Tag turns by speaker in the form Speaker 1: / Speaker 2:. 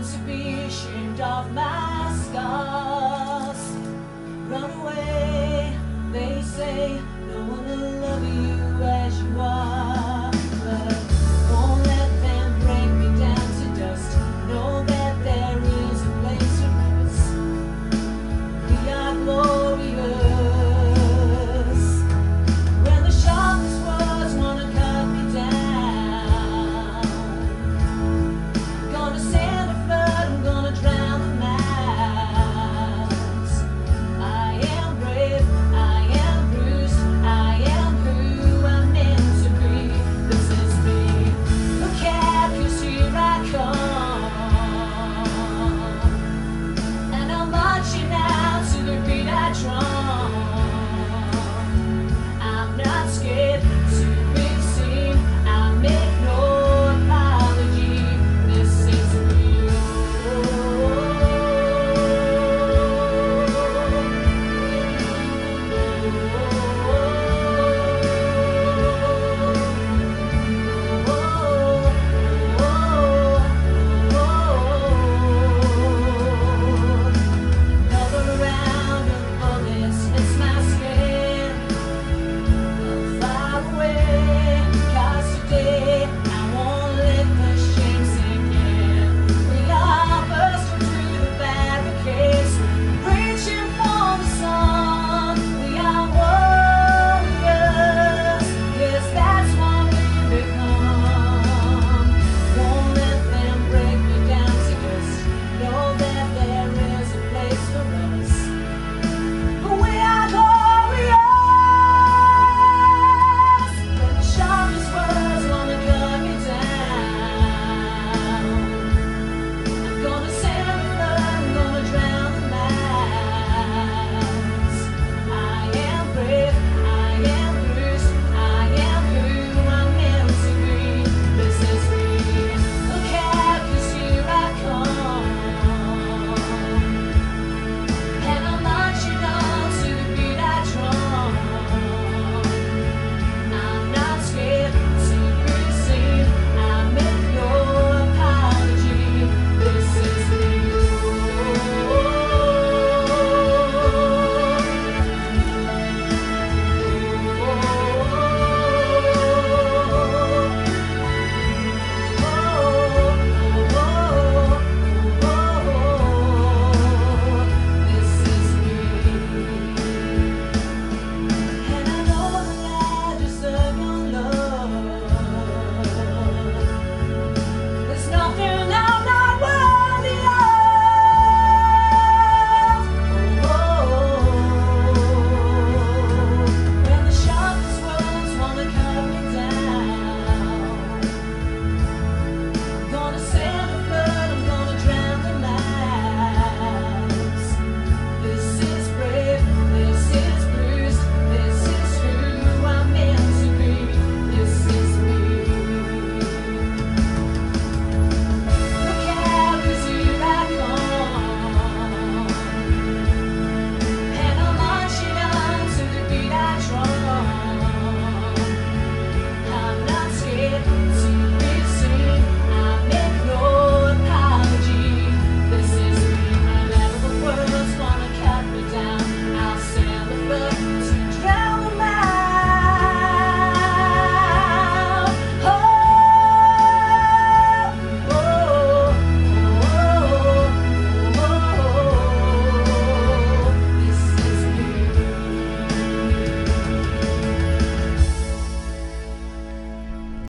Speaker 1: Learn to be ashamed of my scars. Run away, they say. you.